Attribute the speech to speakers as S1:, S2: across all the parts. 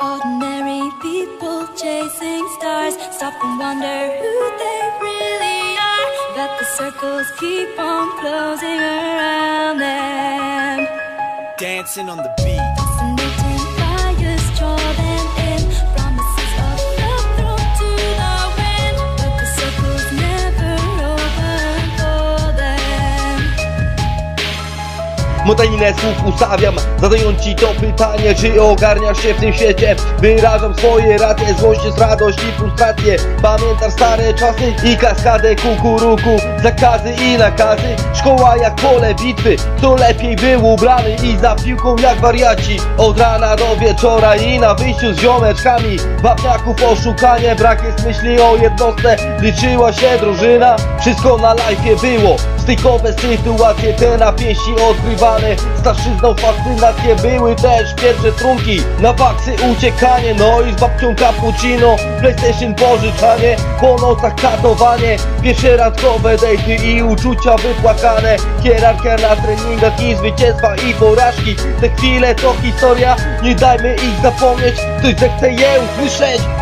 S1: Ordinary people chasing stars stop and wonder who they really are. But the circles keep on closing around them.
S2: Dancing on the beat.
S3: Motaninę słów ustawiam Zadając ci to pytanie. Czy ogarniasz się w tym świecie? Wyrażam swoje racje Złość jest radość i frustrację. Pamiętasz stare czasy I kaskadę kukuruku. Zakazy i nakazy. Szkoła jak pole bitwy. Kto lepiej był ubrany I za piłką jak wariaci. Od rana do wieczora I na wyjściu z ziomeczkami. Wapniaków oszukanie Brak jest myśli o jednostce. Liczyła się drużyna. Wszystko na lajfie było Stykowe sytuacje, te na pięści odgrywane. Starszyzną fascynacje były też pierwsze trunki. Na waksy uciekanie, no i z babcią cappuccino. PlayStation pożyczanie, po nocach katowanie Pierwsze randkowe dejty i uczucia wypłakane. Hierarchia na treningach i zwycięstwa i porażki. Te chwile to historia, nie dajmy ich zapomnieć. Ktoś zechce je usłyszeć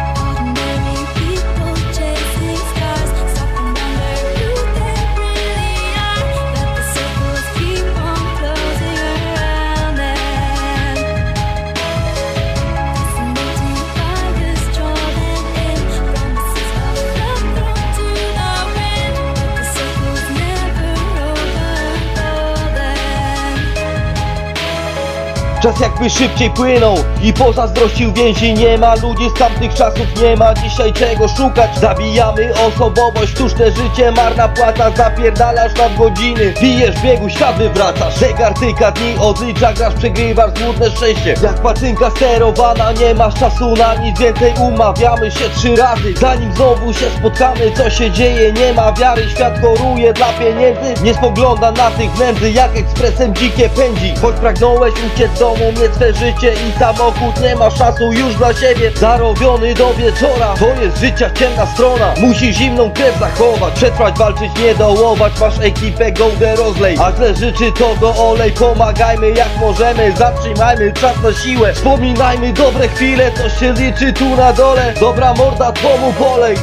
S3: Czas jakby szybciej płynął i pozazdrościł więzi. Nie ma ludzi z tamtych czasów, nie ma dzisiaj czego szukać. Zabijamy osobowość, sztuczne życie, marna płata Zapierdalasz nad godziny, pijesz biegu, świat wywracasz. Zegar tyka, dni odlicza, grasz, przegrywasz, smutne szczęście. Jak pacynka sterowana, nie masz czasu na nic więcej. Umawiamy się trzy razy, zanim znowu się spotkamy. Co się dzieje, nie ma wiary, świat choruje dla pieniędzy. Nie spogląda na tych nędzy, jak ekspresem dzikie pędzi. Choć pragnąłeś uciec z domu, mieć swe życie i samochód. Nie masz czasu już dla siebie, zarobiony do wieczora To jest życia ciemna strona, musisz zimną krew zachować Przetrwać, walczyć, nie dołować, masz ekipę gołdę rozlej. A źle życzy to go olej, pomagajmy jak możemy Zatrzymajmy czas na siłę, wspominajmy dobre chwile Co się liczy tu na dole, dobra morda tłomu polej